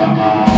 Bye-bye.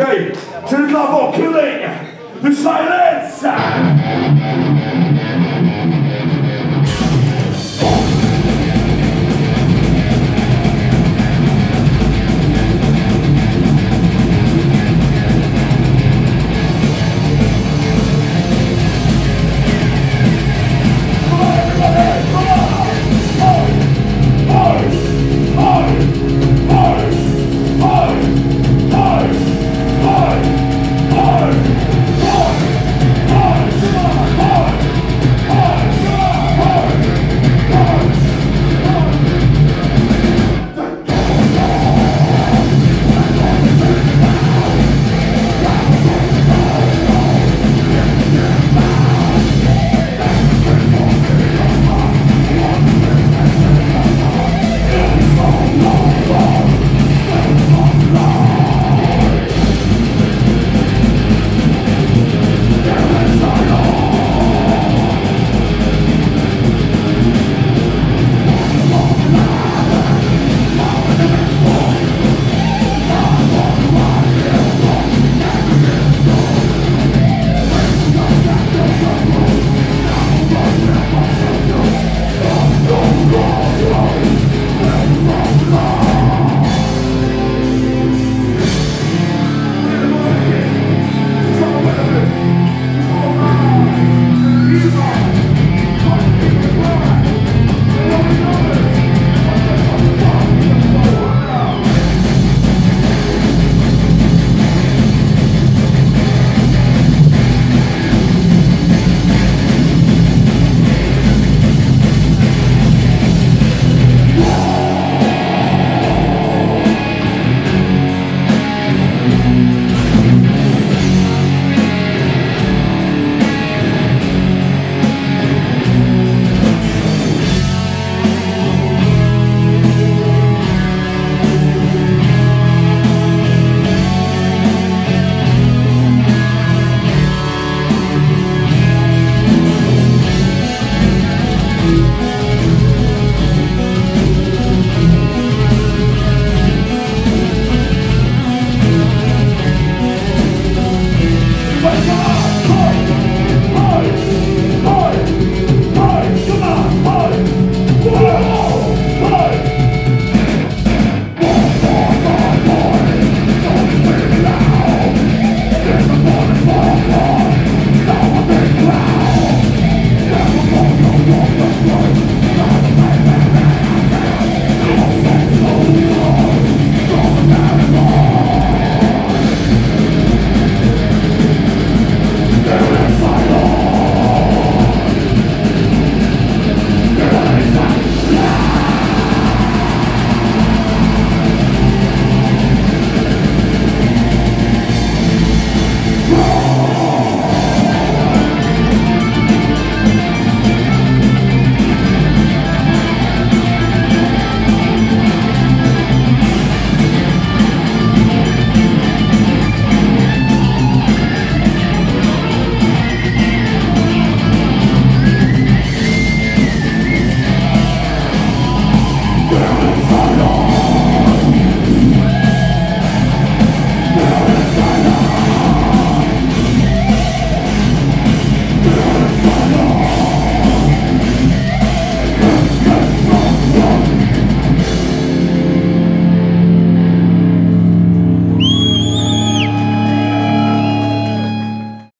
Okay.